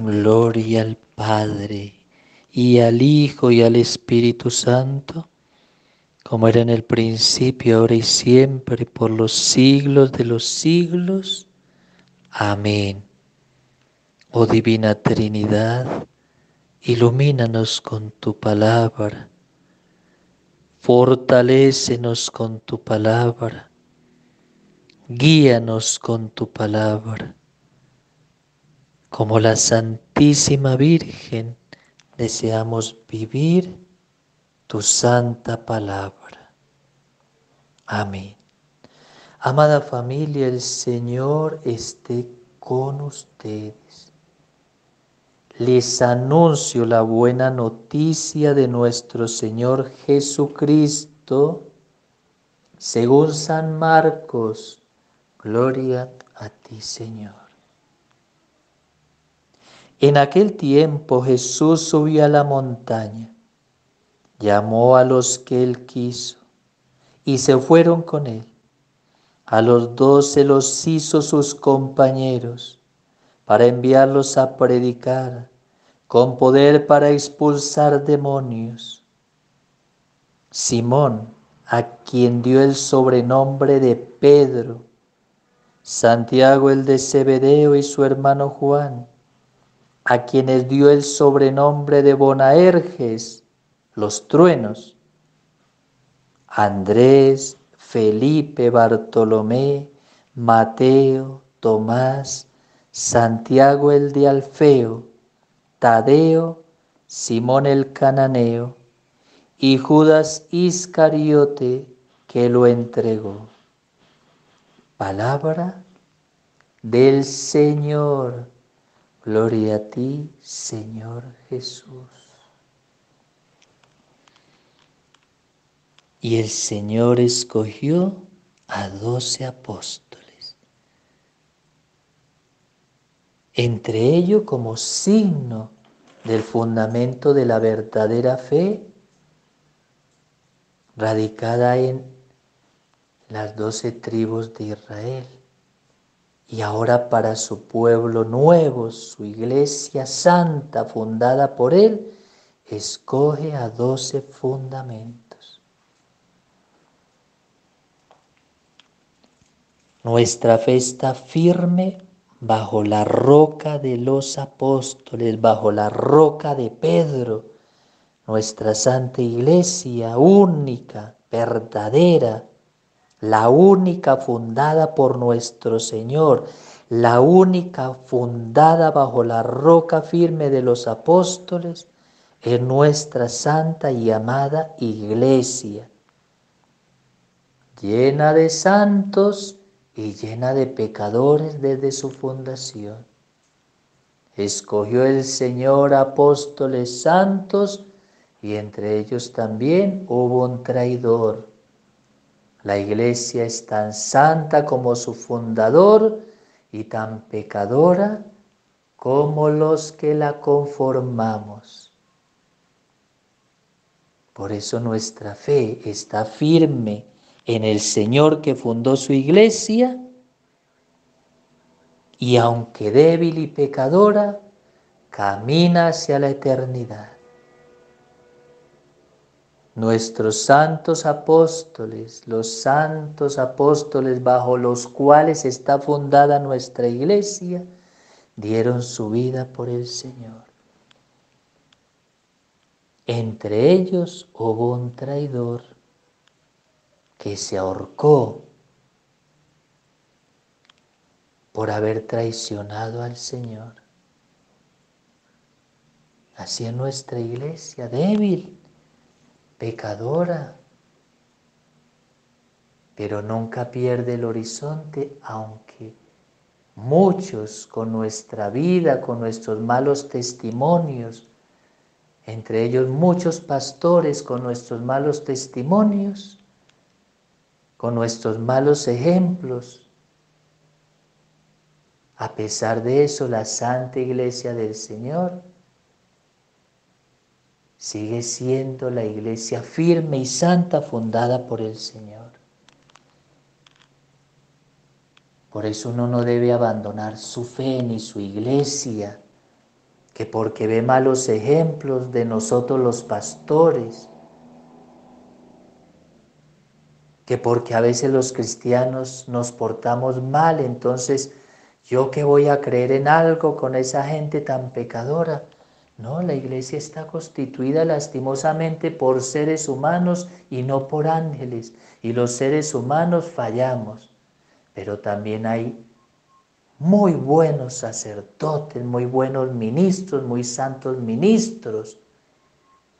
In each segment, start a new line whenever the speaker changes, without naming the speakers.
Gloria al Padre y al Hijo y al Espíritu Santo, como era en el principio, ahora y siempre, por los siglos de los siglos. Amén. Oh Divina Trinidad, ilumínanos con tu palabra, fortalécenos con tu palabra, guíanos con tu palabra como la Santísima Virgen, deseamos vivir tu santa palabra. Amén. Amada familia, el Señor esté con ustedes. Les anuncio la buena noticia de nuestro Señor Jesucristo, según San Marcos. Gloria a ti, Señor. En aquel tiempo Jesús subió a la montaña, llamó a los que él quiso y se fueron con él. A los doce los hizo sus compañeros para enviarlos a predicar con poder para expulsar demonios. Simón, a quien dio el sobrenombre de Pedro, Santiago el de Zebedeo y su hermano Juan, a quienes dio el sobrenombre de Bonaerges, los truenos, Andrés, Felipe, Bartolomé, Mateo, Tomás, Santiago el de Alfeo, Tadeo, Simón el cananeo y Judas Iscariote que lo entregó. Palabra del Señor. Gloria a ti, Señor Jesús. Y el Señor escogió a doce apóstoles. Entre ellos como signo del fundamento de la verdadera fe radicada en las doce tribus de Israel y ahora para su pueblo nuevo, su iglesia santa fundada por él, escoge a doce fundamentos. Nuestra fe está firme bajo la roca de los apóstoles, bajo la roca de Pedro, nuestra santa iglesia única, verdadera, la única fundada por nuestro Señor, la única fundada bajo la roca firme de los apóstoles, es nuestra santa y amada iglesia, llena de santos y llena de pecadores desde su fundación. Escogió el Señor apóstoles santos y entre ellos también hubo un traidor la iglesia es tan santa como su fundador y tan pecadora como los que la conformamos. Por eso nuestra fe está firme en el Señor que fundó su iglesia y aunque débil y pecadora, camina hacia la eternidad nuestros santos apóstoles, los santos apóstoles bajo los cuales está fundada nuestra iglesia, dieron su vida por el Señor. Entre ellos hubo un traidor que se ahorcó por haber traicionado al Señor. Así es nuestra iglesia, débil, pecadora, pero nunca pierde el horizonte, aunque muchos con nuestra vida, con nuestros malos testimonios, entre ellos muchos pastores con nuestros malos testimonios, con nuestros malos ejemplos. A pesar de eso, la Santa Iglesia del Señor sigue siendo la iglesia firme y santa fundada por el Señor. Por eso uno no debe abandonar su fe ni su iglesia, que porque ve malos ejemplos de nosotros los pastores, que porque a veces los cristianos nos portamos mal, entonces yo que voy a creer en algo con esa gente tan pecadora. No, la iglesia está constituida lastimosamente por seres humanos y no por ángeles. Y los seres humanos fallamos, pero también hay muy buenos sacerdotes, muy buenos ministros, muy santos ministros,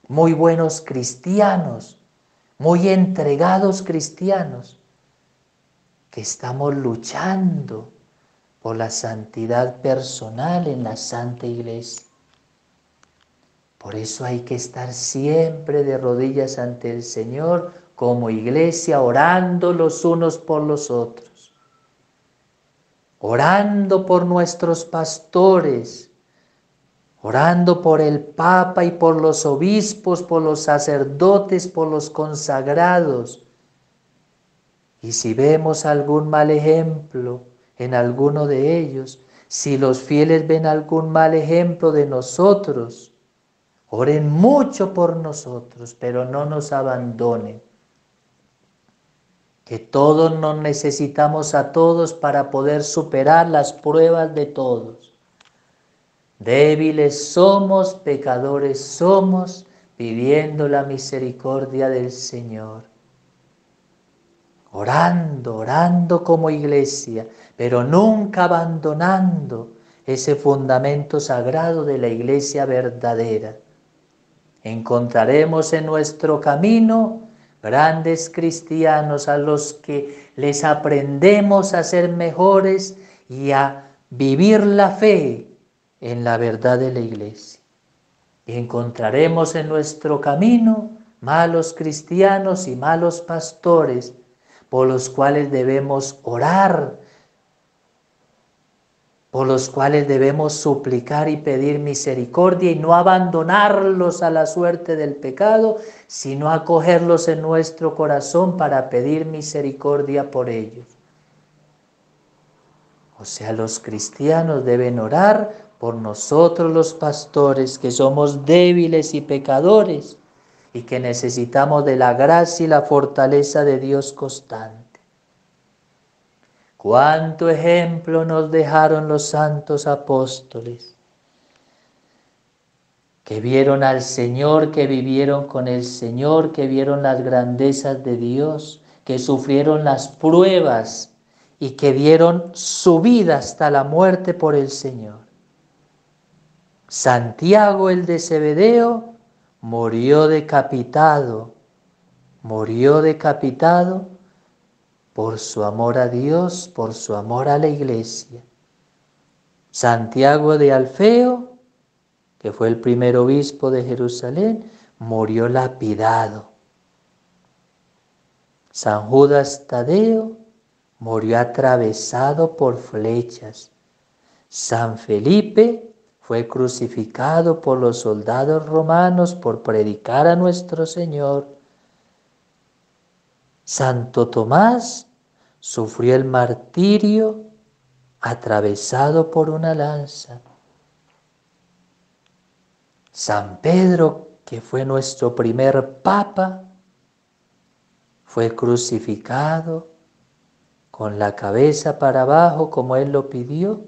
muy buenos cristianos, muy entregados cristianos, que estamos luchando por la santidad personal en la Santa Iglesia. Por eso hay que estar siempre de rodillas ante el Señor como iglesia, orando los unos por los otros orando por nuestros pastores, orando por el Papa y por los obispos, por los sacerdotes, por los consagrados. Y si vemos algún mal ejemplo en alguno de ellos, si los fieles ven algún mal ejemplo de nosotros, oren mucho por nosotros, pero no nos abandonen que todos nos necesitamos a todos para poder superar las pruebas de todos. Débiles somos, pecadores somos, pidiendo la misericordia del Señor. Orando, orando como iglesia, pero nunca abandonando ese fundamento sagrado de la iglesia verdadera. Encontraremos en nuestro camino grandes cristianos a los que les aprendemos a ser mejores y a vivir la fe en la verdad de la iglesia. Encontraremos en nuestro camino malos cristianos y malos pastores por los cuales debemos orar por los cuales debemos suplicar y pedir misericordia y no abandonarlos a la suerte del pecado, sino acogerlos en nuestro corazón para pedir misericordia por ellos. O sea, los cristianos deben orar por nosotros los pastores que somos débiles y pecadores y que necesitamos de la gracia y la fortaleza de Dios constante. Cuánto ejemplo nos dejaron los santos apóstoles, que vieron al Señor, que vivieron con el Señor, que vieron las grandezas de Dios, que sufrieron las pruebas y que dieron su vida hasta la muerte por el Señor. Santiago el de Cebedeo murió decapitado, murió decapitado por su amor a Dios, por su amor a la iglesia. Santiago de Alfeo, que fue el primer obispo de Jerusalén, murió lapidado. San Judas Tadeo murió atravesado por flechas. San Felipe fue crucificado por los soldados romanos por predicar a nuestro Señor. Santo Tomás sufrió el martirio atravesado por una lanza. San Pedro, que fue nuestro primer papa, fue crucificado con la cabeza para abajo como él lo pidió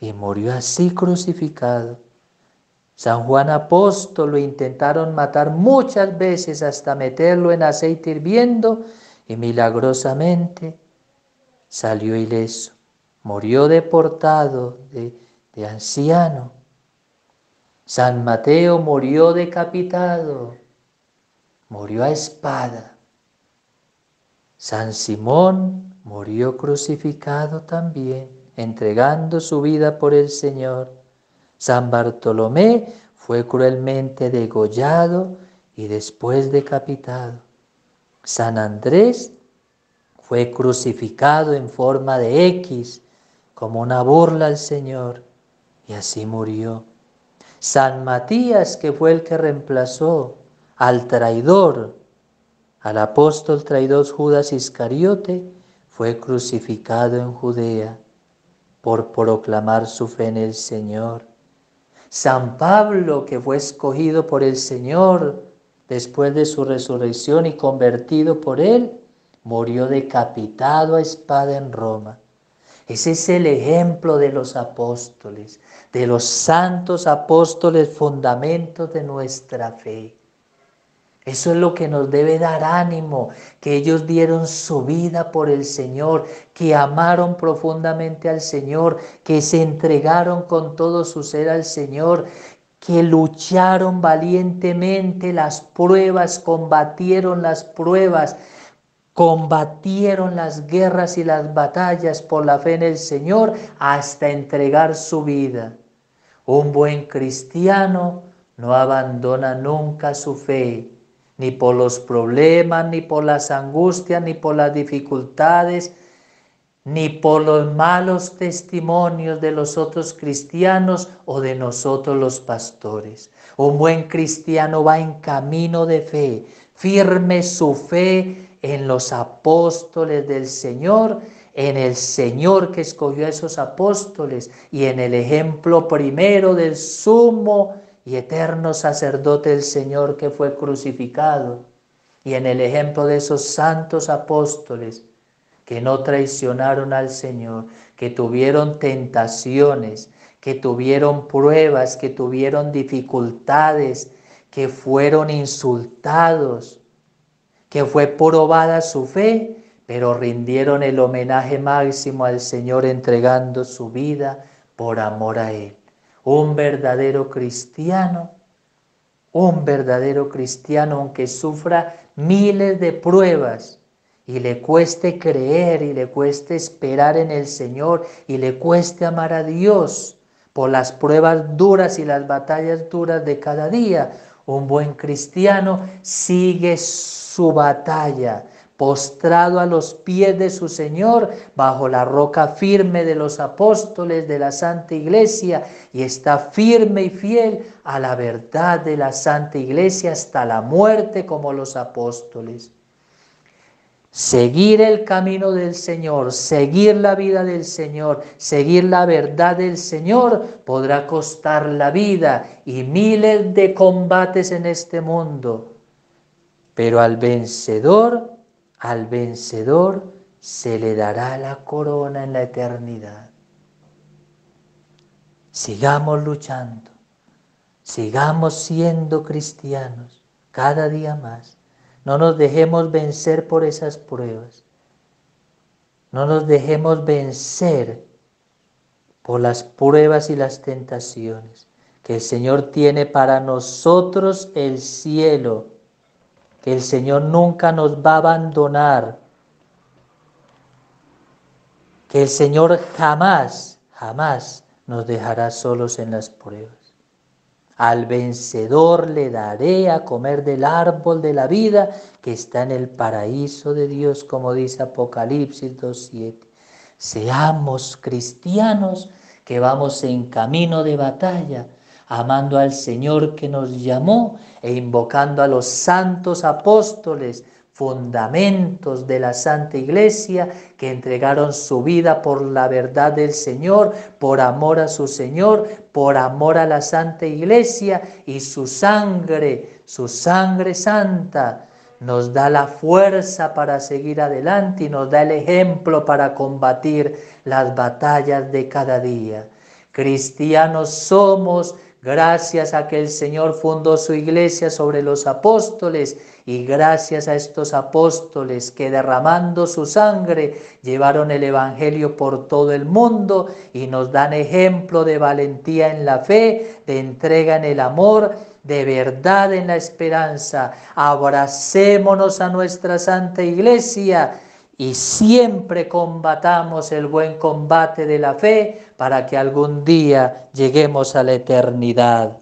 y murió así crucificado. San Juan Apóstol lo intentaron matar muchas veces hasta meterlo en aceite hirviendo y milagrosamente salió ileso. Murió deportado de, de anciano. San Mateo murió decapitado, murió a espada. San Simón murió crucificado también, entregando su vida por el Señor. San Bartolomé fue cruelmente degollado y después decapitado. San Andrés fue crucificado en forma de X como una burla al Señor y así murió. San Matías, que fue el que reemplazó al traidor, al apóstol traidor Judas Iscariote, fue crucificado en Judea por proclamar su fe en el Señor. San Pablo, que fue escogido por el Señor después de su resurrección y convertido por él, murió decapitado a espada en Roma. Ese es el ejemplo de los apóstoles, de los santos apóstoles, fundamentos de nuestra fe. Eso es lo que nos debe dar ánimo, que ellos dieron su vida por el Señor, que amaron profundamente al Señor, que se entregaron con todo su ser al Señor, que lucharon valientemente las pruebas, combatieron las pruebas, combatieron las guerras y las batallas por la fe en el Señor hasta entregar su vida. Un buen cristiano no abandona nunca su fe ni por los problemas, ni por las angustias, ni por las dificultades, ni por los malos testimonios de los otros cristianos o de nosotros los pastores. Un buen cristiano va en camino de fe, firme su fe en los apóstoles del Señor, en el Señor que escogió a esos apóstoles y en el ejemplo primero del sumo y eterno sacerdote del Señor que fue crucificado, y en el ejemplo de esos santos apóstoles que no traicionaron al Señor, que tuvieron tentaciones, que tuvieron pruebas, que tuvieron dificultades, que fueron insultados, que fue probada su fe, pero rindieron el homenaje máximo al Señor entregando su vida por amor a Él. Un verdadero cristiano, un verdadero cristiano, aunque sufra miles de pruebas y le cueste creer y le cueste esperar en el Señor y le cueste amar a Dios por las pruebas duras y las batallas duras de cada día, un buen cristiano sigue su batalla, postrado a los pies de su Señor, bajo la roca firme de los apóstoles de la Santa Iglesia, y está firme y fiel a la verdad de la Santa Iglesia hasta la muerte como los apóstoles. Seguir el camino del Señor, seguir la vida del Señor, seguir la verdad del Señor podrá costar la vida y miles de combates en este mundo. Pero al vencedor al vencedor se le dará la corona en la eternidad. Sigamos luchando, sigamos siendo cristianos cada día más. No nos dejemos vencer por esas pruebas. No nos dejemos vencer por las pruebas y las tentaciones. Que el Señor tiene para nosotros el cielo que el Señor nunca nos va a abandonar, que el Señor jamás, jamás nos dejará solos en las pruebas. Al vencedor le daré a comer del árbol de la vida que está en el paraíso de Dios, como dice Apocalipsis 2.7. Seamos cristianos que vamos en camino de batalla, amando al Señor que nos llamó e invocando a los santos apóstoles, fundamentos de la Santa Iglesia, que entregaron su vida por la verdad del Señor, por amor a su Señor, por amor a la Santa Iglesia y su sangre, su sangre santa, nos da la fuerza para seguir adelante y nos da el ejemplo para combatir las batallas de cada día. Cristianos somos Gracias a que el Señor fundó su iglesia sobre los apóstoles y gracias a estos apóstoles que derramando su sangre llevaron el Evangelio por todo el mundo y nos dan ejemplo de valentía en la fe, de entrega en el amor, de verdad en la esperanza. Abracémonos a nuestra Santa Iglesia y siempre combatamos el buen combate de la fe para que algún día lleguemos a la eternidad.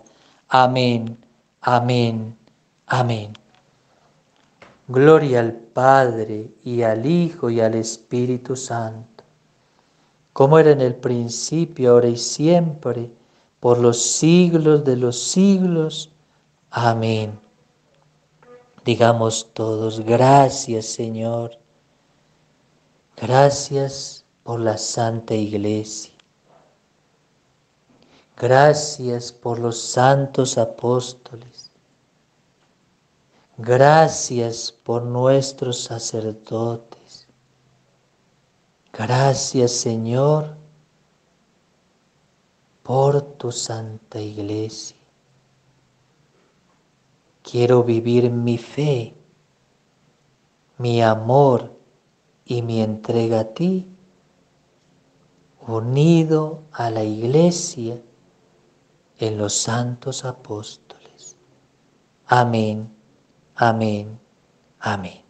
Amén, amén, amén. Gloria al Padre y al Hijo y al Espíritu Santo, como era en el principio, ahora y siempre, por los siglos de los siglos. Amén. Digamos todos, gracias Señor Gracias por la Santa Iglesia. Gracias por los santos apóstoles. Gracias por nuestros sacerdotes. Gracias Señor por tu santa iglesia. Quiero vivir mi fe, mi amor y mi entrega a ti, unido a la iglesia en los santos apóstoles. Amén, amén, amén.